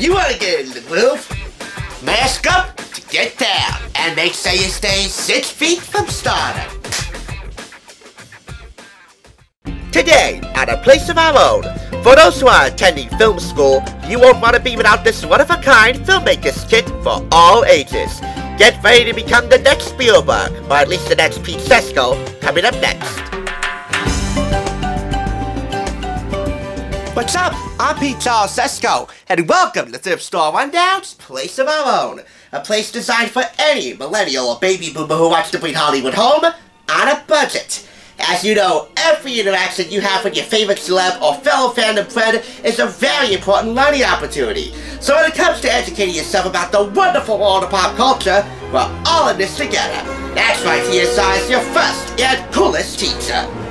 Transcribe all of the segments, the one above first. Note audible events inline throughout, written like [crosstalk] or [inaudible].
You want to get in the groove, mask up to get down, and make sure you stay six feet from stardom. Today, at a place of our own, for those who are attending film school, you won't want to be without this one-of-a-kind filmmaker's kit for all ages. Get ready to become the next Spielberg, or at least the next Pete Sesko, coming up next. What's up? I'm Pete Charles Sesko, and welcome to Thrift Store Rundown's Place of Our Own, a place designed for any millennial or baby boomer who wants to bring Hollywood home on a budget. As you know, every interaction you have with your favorite celeb or fellow fandom friend is a very important learning opportunity. So when it comes to educating yourself about the wonderful world of pop culture, we're all in this together. That's right, TSR is your first and coolest teacher.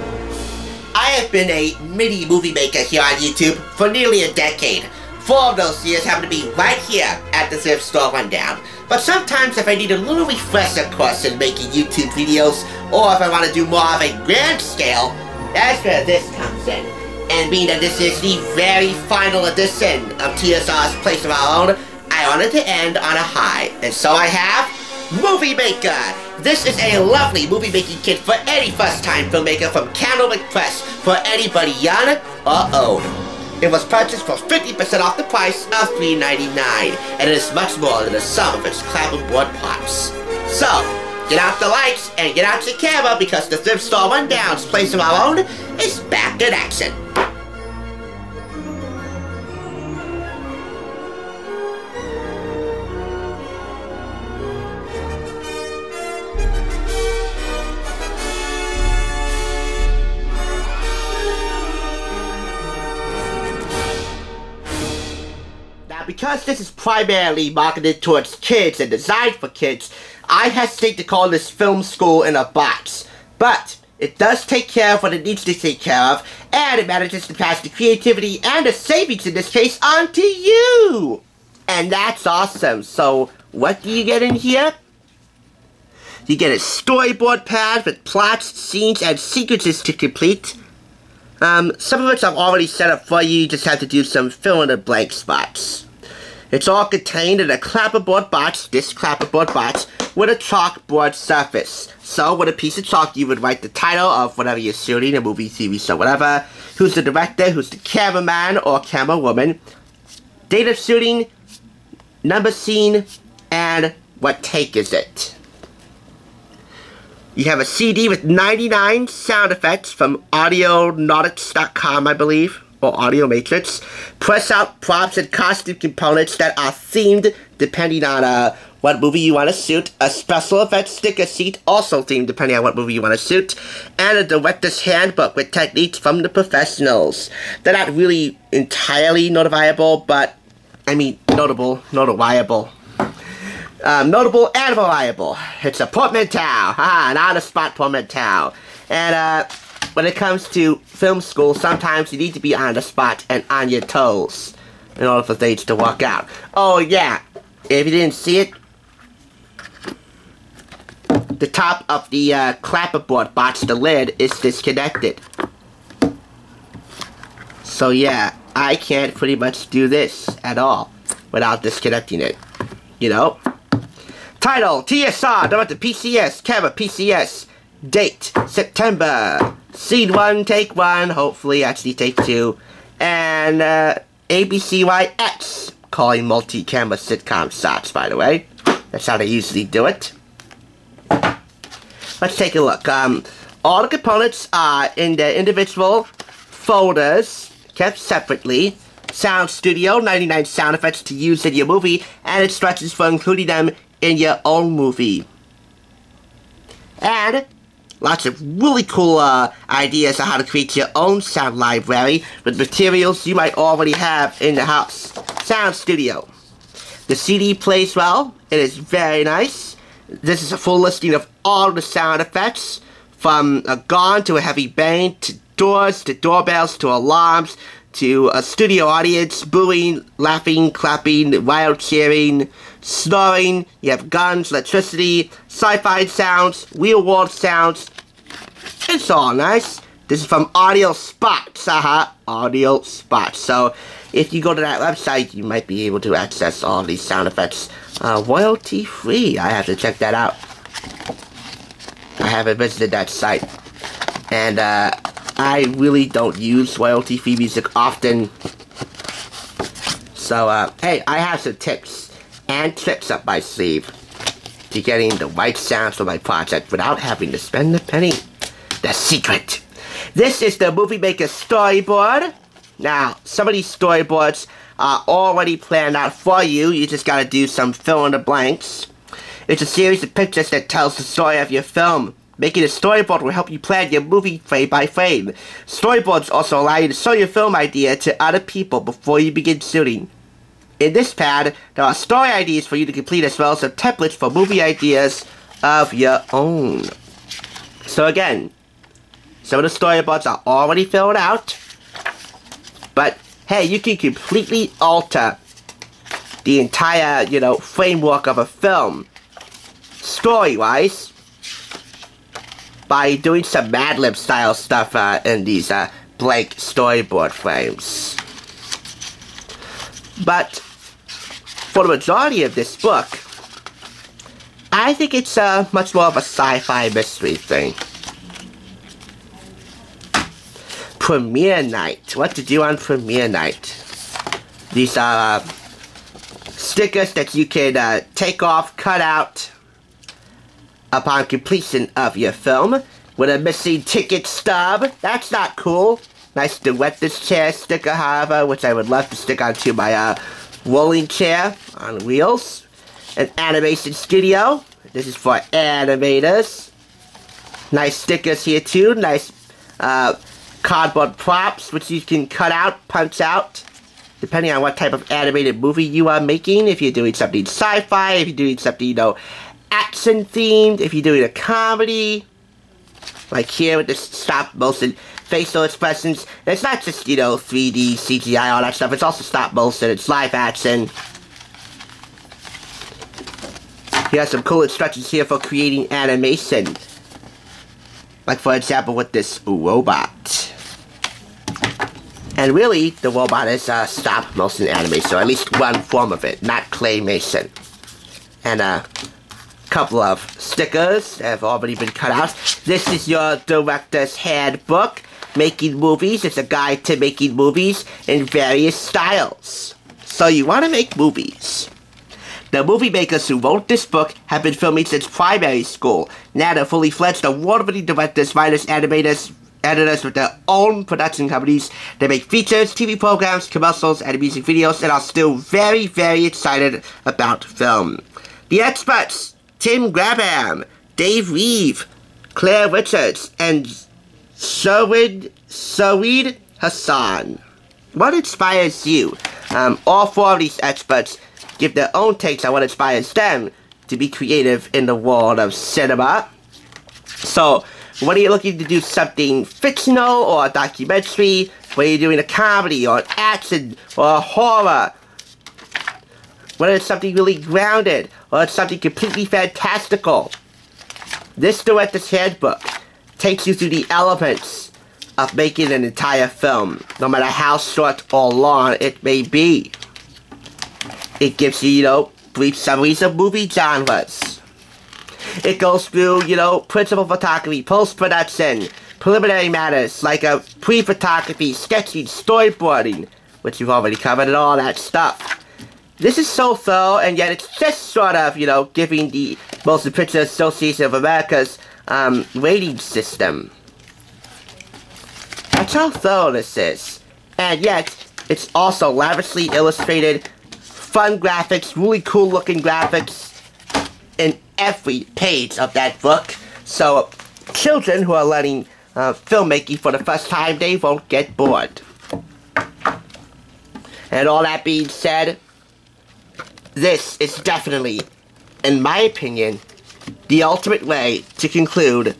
I have been a mini movie maker here on YouTube for nearly a decade. Four of those years happen to be right here at the Thrift Store Rundown. But sometimes if I need a little refresher course in making YouTube videos, or if I want to do more of a grand scale, that's where this comes in. And being that this is the very final edition of TSR's Place of Our Own, I wanted to end on a high. And so I have Movie Maker! This is a lovely movie making kit for any first time filmmaker from Candlewick Press for anybody young or old. It was purchased for 50% off the price of $3.99, and it is much more than the sum of its clapperboard parts. So, get out the lights and get out your camera because the thrift store rundown's place of our own is back in action. Because this is primarily marketed towards kids and designed for kids, I hesitate to call this film school in a box. But it does take care of what it needs to take care of, and it manages to pass the creativity and the savings in this case onto you! And that's awesome. So, what do you get in here? You get a storyboard pad with plots, scenes, and sequences to complete. Um, some of which I've already set up for you, you just have to do some fill in the blank spots. It's all contained in a clapperboard box, this clapperboard box, with a chalkboard surface. So, with a piece of chalk, you would write the title of whatever you're shooting, a movie, TV show, whatever, who's the director, who's the cameraman or camerawoman, date of shooting, number scene, and what take is it. You have a CD with 99 sound effects from AudioNautics.com, I believe, or Audio Matrix. Press out props and costume components that are themed depending on uh, what movie you want to shoot. A special effects sticker sheet, also themed depending on what movie you want to shoot. And a director's handbook with techniques from the professionals. They're not really entirely notifiable, but, I mean, notable, notifiable. Um, notable and reliable. It's a portmanteau. Ah, an on-the-spot portmanteau. And, uh, when it comes to film school, sometimes you need to be on the spot and on your toes in order for things to work out. Oh, yeah. If you didn't see it, the top of the uh, clapperboard box, the lid, is disconnected. So, yeah, I can't pretty much do this at all without disconnecting it. You know? Title, TSR, Director PCS, Camera PCS, Date, September, Scene 1, Take 1, hopefully actually Take 2, and uh, ABCYX, calling multi-camera sitcom shots, by the way. That's how they usually do it. Let's take a look. Um, all the components are in their individual folders, kept separately. Sound Studio, 99 sound effects to use in your movie, and instructions for including them in your own movie. And lots of really cool uh, ideas on how to create your own sound library with materials you might already have in the house. Sound Studio. The CD plays well. It is very nice. This is a full listing of all the sound effects, from a gong to a heavy bang, to doors, to doorbells, to alarms, to a studio audience, booing, laughing, clapping, wild cheering, snoring, you have guns, electricity, sci-fi sounds, real world sounds. It's all nice. This is from Audio Spots, uh-huh, Audio Spots. So, if you go to that website, you might be able to access all these sound effects uh, royalty-free. I have to check that out. I haven't visited that site. And, uh, I really don't use royalty-free music often. So, uh, hey, I have some tips and tricks up my sleeve to getting the right sounds for my project without having to spend a penny. The secret. This is the Movie Maker storyboard. Now, some of these storyboards are already planned out for you. You just gotta do some fill in the blanks. It's a series of pictures that tells the story of your film. Making a storyboard will help you plan your movie frame by frame. Storyboards also allow you to show your film idea to other people before you begin shooting. In this pad, there are story ideas for you to complete as well as some templates for movie ideas of your own. So again, some of the storyboards are already filled out, but hey, you can completely alter the entire, you know, framework of a film, story-wise, by doing some Mad Lib style stuff uh, in these uh, blank storyboard frames. But for the majority of this book, I think it's uh, much more of a sci-fi mystery thing. Premiere night. What to do on premiere night? These are uh, stickers that you can uh, take off, cut out upon completion of your film with a missing ticket stub. That's not cool. Nice to wet this chair sticker, however, which I would love to stick onto my uh, rolling chair on wheels. An animation studio. This is for animators. Nice stickers here too. Nice uh, cardboard props, which you can cut out, punch out, depending on what type of animated movie you are making. If you're doing something sci-fi, if you're doing something, you know, action themed, if you're doing a comedy, like here with the stop motion facial expressions. it's not just, you know, 3D, CGI, all that stuff. It's also stop motion. It's live action. He has some cool instructions here for creating animation. Like, for example, with this robot. And really, the robot is a stop motion animation, or at least one form of it, not claymation. And a couple of stickers have already been cut out. This is your director's handbook. Making movies. It's a guide to making movies in various styles. So you want to make movies. The movie makers who wrote this book have been filming since primary school. Now they're fully fledged award-winning directors, writers, animators, editors with their own production companies. They make features, TV programs, commercials, and music videos, and are still very, very excited about film. The experts, Tim Grabham, Dave Reeve, Clare Richards, and Sherwood, Sherwood Hassan. What inspires you? Um, all four of these experts give their own takes on what inspires them to be creative in the world of cinema. So, whether you're looking to do something fictional or a documentary, whether you're doing a comedy or an action or a horror, whether it's something really grounded or it's something completely fantastical, this director's handbook takes you through the elements of making an entire film, no matter how short or long it may be. It gives you, you know, brief summaries of movie genres. It goes through, you know, principal photography, post-production, preliminary matters like a pre-photography, sketching, storyboarding, which you've already covered and all that stuff. This is so thorough, and yet it's just sort of, you know, giving the Motion Picture Association of America's um, rating system. That's how thorough this is. And yet, it's also lavishly illustrated, fun graphics, really cool looking graphics in every page of that book. So, children who are learning uh, filmmaking for the first time, they won't get bored. And all that being said, this is definitely, in my opinion, the ultimate way to conclude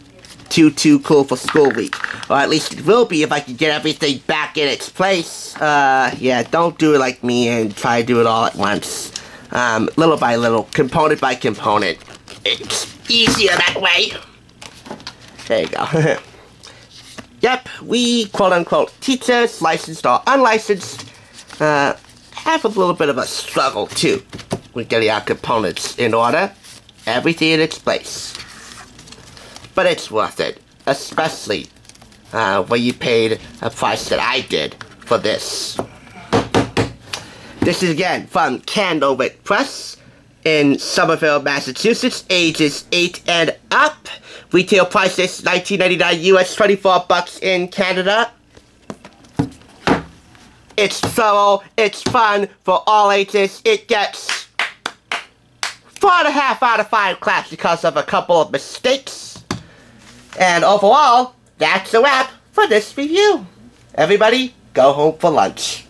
Too Too Cool for School Week. Or at least it will be if I can get everything back in its place. Uh, yeah, don't do it like me and try to do it all at once. Um, little by little, component by component. It's easier that way. There you go. [laughs] Yep, we quote unquote teachers, licensed or unlicensed, uh, have a little bit of a struggle too with getting our components in order, everything in its place. But it's worth it, especially uh, when you paid a price that I did for this. This is again from Candlewick Press in Somerville, Massachusetts, ages 8 and up. Retail prices 19.99 US, 24 bucks in Canada. It's thorough, it's fun for all ages. It gets four and a half out of five claps because of a couple of mistakes. And overall, that's a wrap for this review. Everybody, go home for lunch.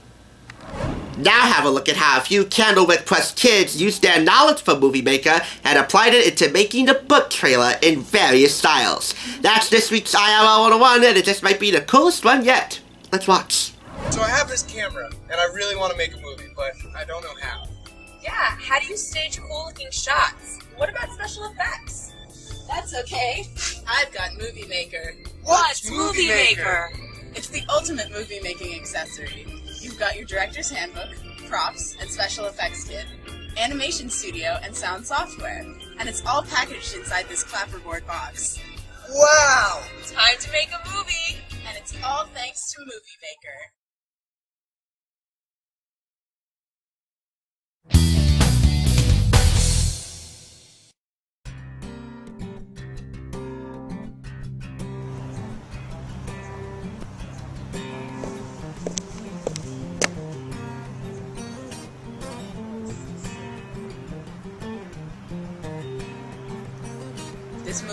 Now have a look at how a few Candlewick Press kids used their knowledge from Movie Maker and applied it into making the book trailer in various styles. That's this week's IRL 101 and it just might be the coolest one yet. Let's watch. So I have this camera, and I really want to make a movie, but I don't know how. Yeah, how do you stage cool looking shots? What about special effects? That's okay. I've got Movie Maker. What's Movie Maker? It's the ultimate movie making accessory. You've got your director's handbook, props, and special effects kit, animation studio, and sound software. And it's all packaged inside this clapperboard box. Wow! Time to make a movie! And it's all thanks to Movie Maker.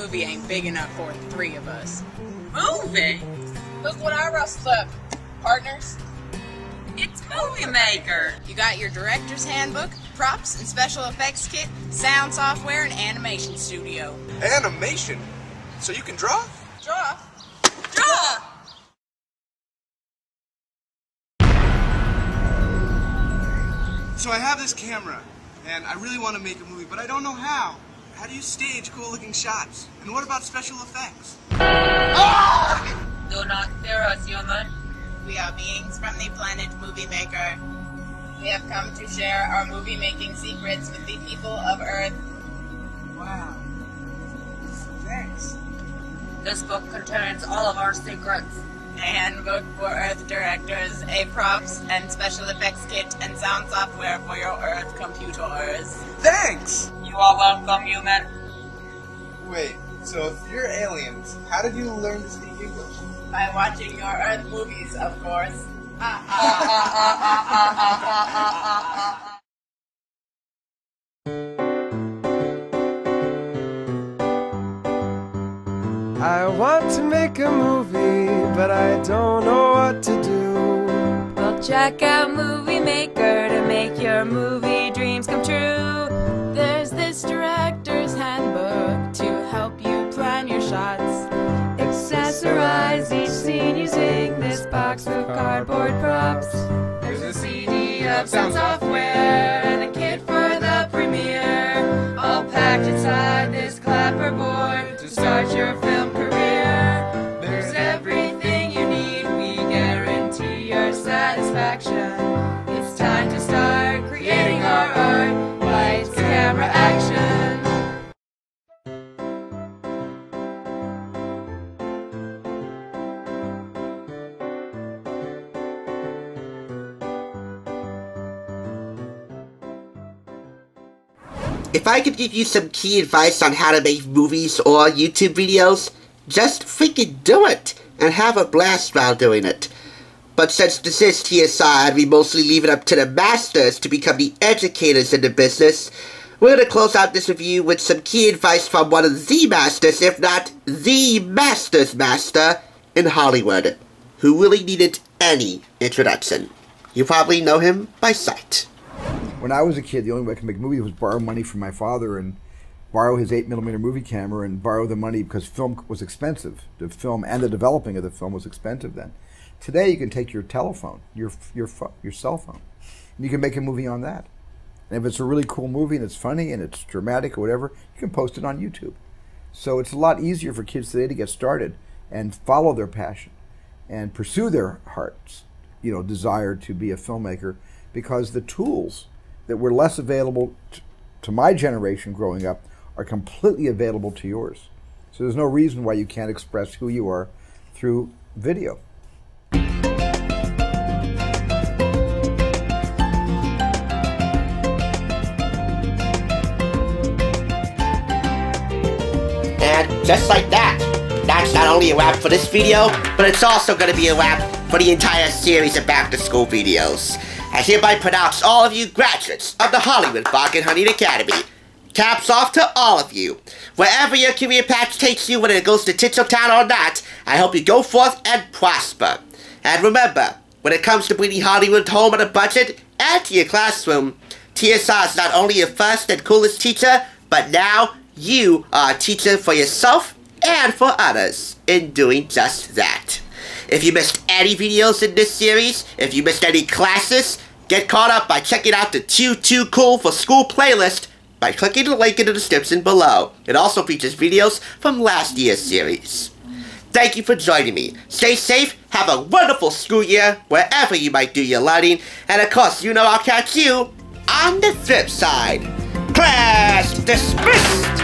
Movie ain't big enough for three of us. Movie? Look what I rustled up. Partners, It's Movie Maker! you got your director's handbook, props and special effects kit, sound software, and animation studio. Animation? So you can draw? Draw. Draw! So I have this camera, and I really want to make a movie, but I don't know how. How do you stage cool looking shots? And what about special effects? Do not fear us, human. We are beings from the planet Movie Maker. We have come to share our movie making secrets with the people of Earth. Wow. Thanks. This book contains all of our secrets. A handbook for Earth directors, a props and special effects kit, and sound software for your Earth computers. Thanks! You are welcome, human. Wait, so if you're aliens, how did you learn to speak English? By watching your Earth movies, of course. I want to make a movie, but I don't know what to do. Well, check out Movie Maker to make your movie dreams come true. This director's handbook to help you plan your shots. Accessorize each scene using this box of cardboard props. There's a CD of sound software and a kit for the premiere. All packed inside this clapperboard If I could give you some key advice on how to make movies or YouTube videos, just freaking do it and have a blast while doing it. But since this is TSR, we mostly leave it up to the masters to become the educators in the business. We're going to close out this review with some key advice from one of the masters, if not the master's master in Hollywood, who really needed any introduction. You probably know him by sight. When I was a kid, the only way I could make movies was borrow money from my father and borrow his eight millimeter movie camera and borrow the money because film was expensive. The film and the developing of the film was expensive then. Today, you can take your telephone, your your your cell phone, and you can make a movie on that. And if it's a really cool movie and it's funny and it's dramatic or whatever, you can post it on YouTube. So it's a lot easier for kids today to get started and follow their passion. and pursue their hearts, you know, desire to be a filmmaker because the tools that were less available to my generation growing up are completely available to yours. So there's no reason why you can't express who you are through video. And just like that, that's not only a wrap for this video, but it's also going to be a wrap for the entire series of back to school videos. I hereby pronounce all of you graduates of the Hollywood Bargain Hunting Academy. Caps off to all of you. Wherever your career path takes you, whether it goes to Tinseltown or not, I hope you go forth and prosper. And remember, when it comes to bringing Hollywood home on a budget and to your classroom, TSR is not only your first and coolest teacher, but now you are a teacher for yourself and for others in doing just that. If you missed any videos in this series, if you missed any classes, get caught up by checking out the Too Too Cool for School playlist by clicking the link in the description below. It also features videos from last year's series. Thank you for joining me. Stay safe, have a wonderful school year wherever you might do your learning, and of course, you know I'll catch you on the flip side. Class dismissed!